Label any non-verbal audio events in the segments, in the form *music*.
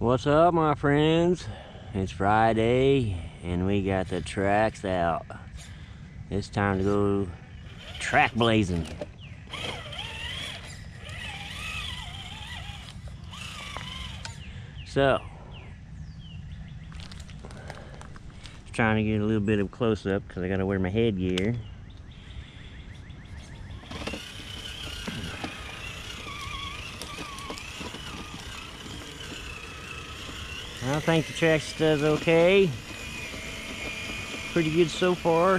What's up, my friends? It's Friday, and we got the tracks out. It's time to go track blazing. So, trying to get a little bit of close up because I got to wear my headgear. I think the tracks does okay. Pretty good so far.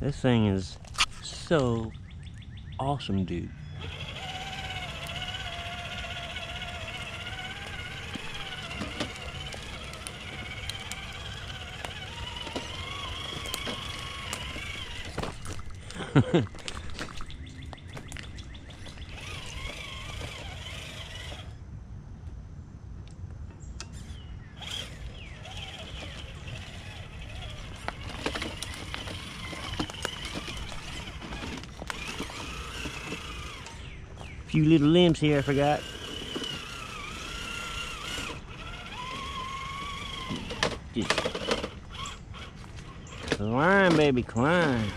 This thing is so awesome, dude. *laughs* few little limbs here I forgot. Just climb, baby, climb.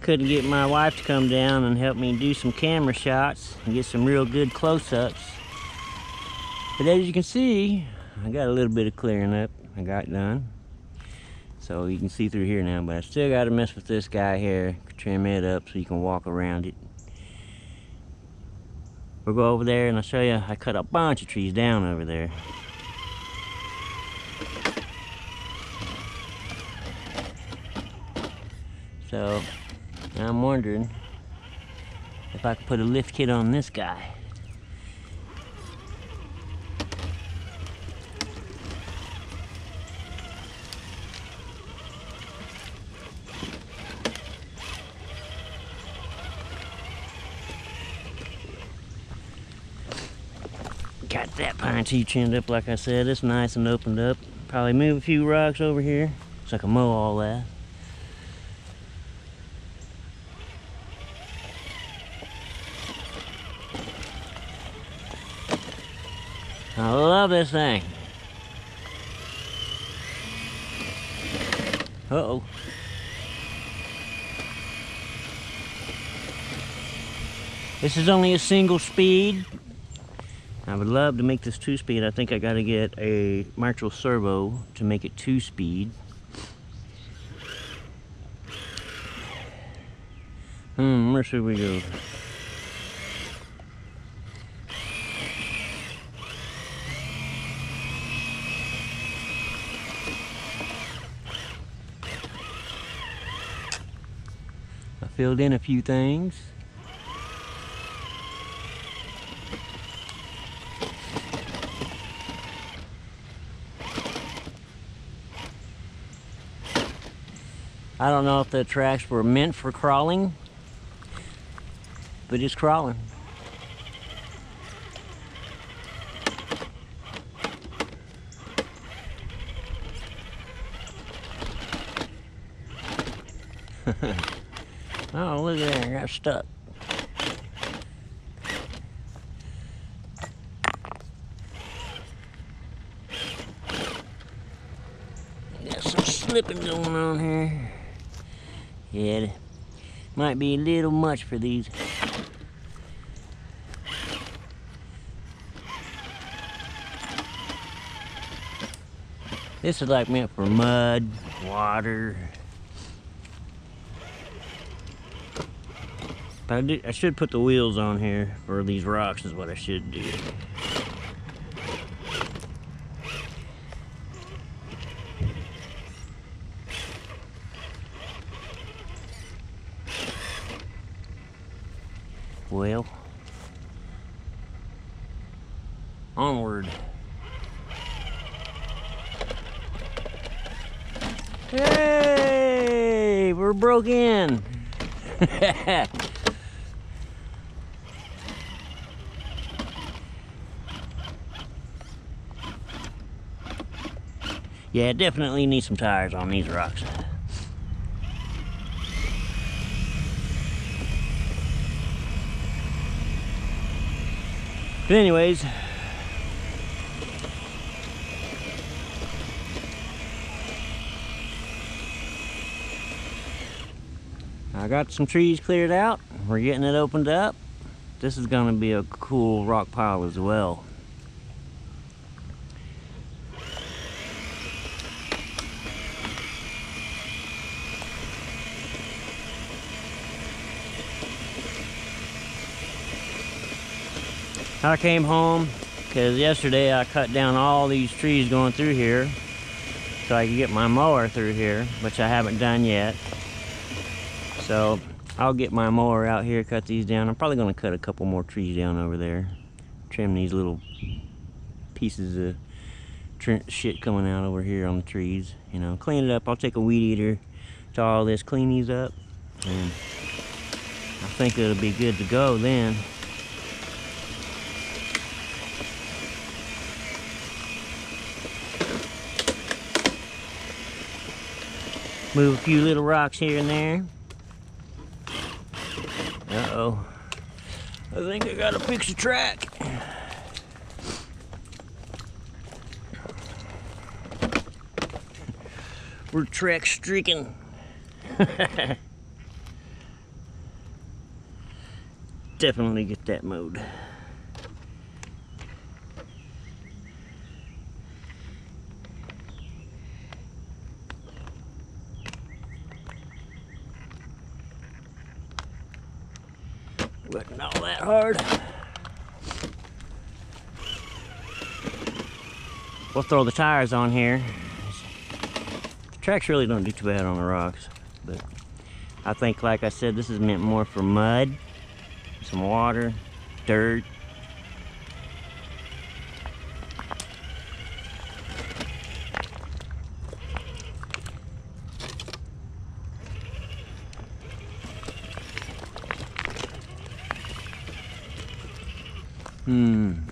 Couldn't get my wife to come down and help me do some camera shots and get some real good close-ups. But as you can see, I got a little bit of clearing up I got done. So you can see through here now, but I still got to mess with this guy here, trim it up so you can walk around it. We'll go over there and I'll show you, I cut a bunch of trees down over there. So I'm wondering if I could put a lift kit on this guy. Got that pine tree trimmed up like I said. It's nice and opened up. Probably move a few rocks over here so I can mow all that. I love this thing. Uh-oh. This is only a single speed. I would love to make this two speed. I think I got to get a Marshall servo to make it two speed. Hmm, where should we go? Filled in a few things. I don't know if the tracks were meant for crawling, but it's crawling. Oh, look at there, got stuck. Got some slipping going on here. Yeah, might be a little much for these. This is like meant for mud. water. I, do, I should put the wheels on here for these rocks is what I should do. Well, onward. Hey, we're broke in. *laughs* yeah, definitely need some tires on these rocks. But anyways, I got some trees cleared out. We're getting it opened up. This is to be a cool rock pile as well. I came home because yesterday I cut down all these trees going through here so I could get my mower through here, which I haven't done yet. So I'll get my mower out here, cut these down. I'm probably going to cut a couple more trees down over there. Trim these little pieces of shit coming out over here on the trees. You know, clean it up. I'll take a weed eater to all this, clean these up. And I think it'll be good to go then. Move a few little rocks here and there. Uh-oh. I think I gotta fix the track. We're track streaking. *laughs* Definitely get that mode. Wasn't all that hard. We'll throw the tires on here. The tracks really don't do too bad on the rocks, but I think, like I said, this is meant more for mud, some water, dirt, Hmm.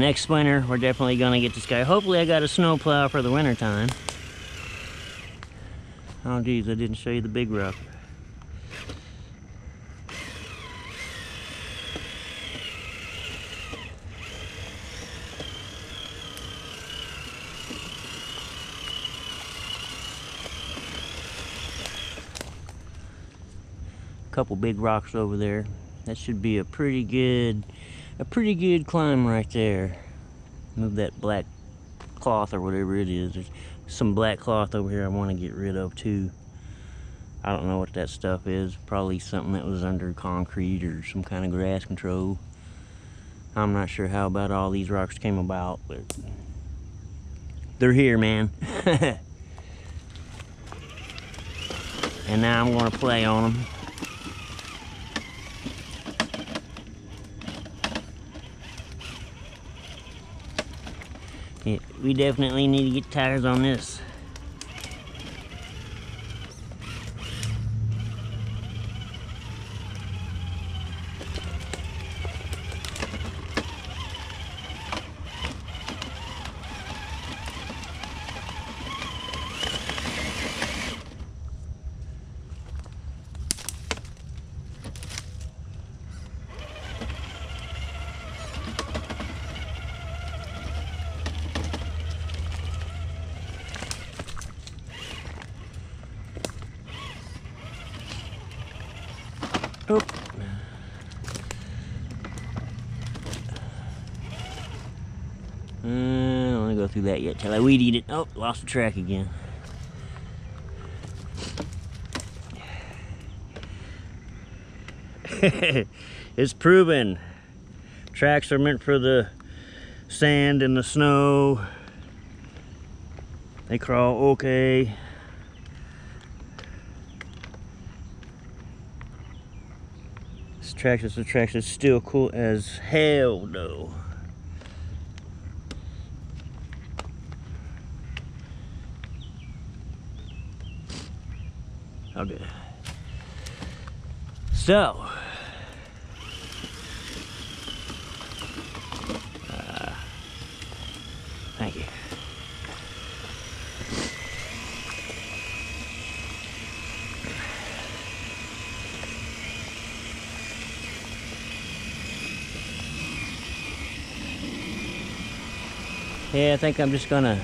Next winter, we're definitely to get this guy. Hopefully I got a snow plow for the winter time. Oh geez, I didn't show you the big rough. couple big rocks over there. That should be a pretty good a pretty good climb right there. Move that black cloth or whatever it is. There's some black cloth over here I want to get rid of too. I don't know what that stuff is. Probably something that was under concrete or some kind of grass control. I'm not sure how about all these rocks came about, but they're here, man. *laughs* and now I'm going to play on them. We definitely need to get tires on this. Oop. Uh, I don't want to go through that yet till I weed eat it. Oh, lost the track again. *laughs* it's proven. Tracks are meant for the sand and the snow. They crawl okay. This track, this track is still cool as hell though. Okay. So, uh, thank you. Yeah, I think I'm just gonna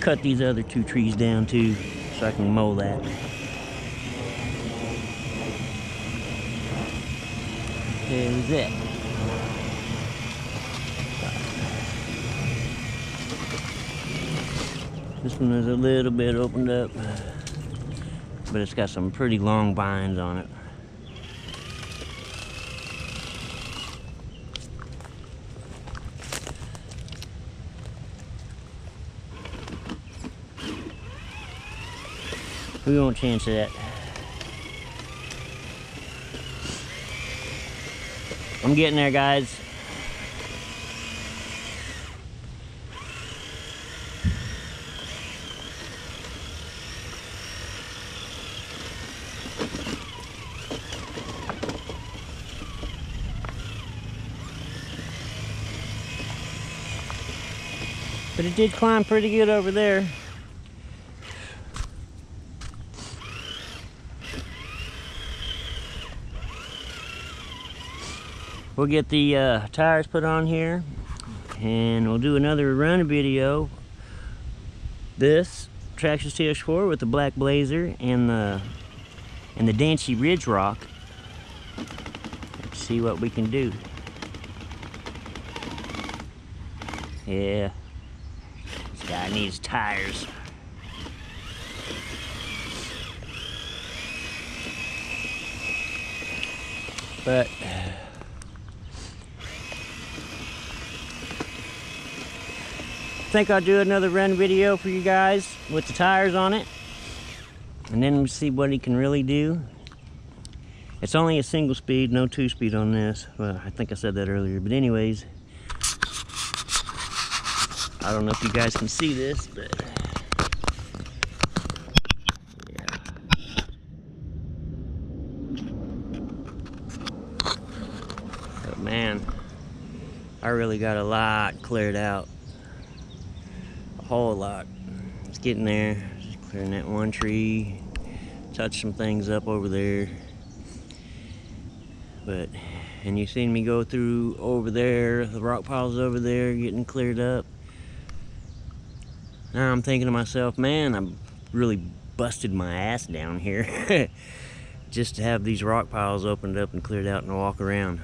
cut these other two trees down too so I can mow that. There's it. This one is a little bit opened up, but it's got some pretty long vines on it. We won't change that. I'm getting there, guys. But it did climb pretty good over there. We'll get the uh, tires put on here and we'll do another run video. This Traxxas TRX4 with the black blazer and the and the Danchee Ridgerock. Let's see what we can do. Yeah. This guy needs tires. But think I'll do another run video for you guys with the tires on it. And then we'll see what he can really do. It's only a single speed, no two speed on this. Well, I think I said that earlier. But anyways, I don't know if you guys can see this, but. But oh, man, I really got a lot cleared out whole lot. It's getting there. Just clearing that one tree. Touch some things up over there. But, and you seen me go through over there, the rock piles over there getting cleared up. Now I'm thinking to myself, man, I'm really busted my ass down here. *laughs* just to have these rock piles opened up and cleared out and walk around.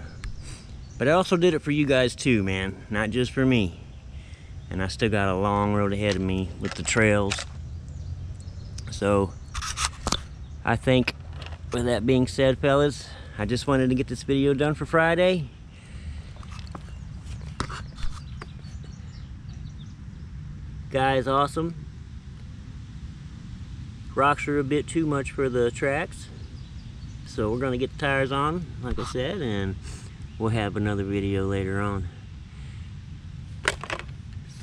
But I also did it for you guys too, man. Not just for me and I still got a long road ahead of me with the trails. So I think with that being said fellas I just wanted to get this video done for Friday. Guys awesome. Rocks are a bit too much for the tracks. So we're gonna get the tires on like I said and we'll have another video later on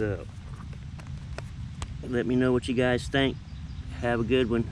so let me know what you guys think. Have a good one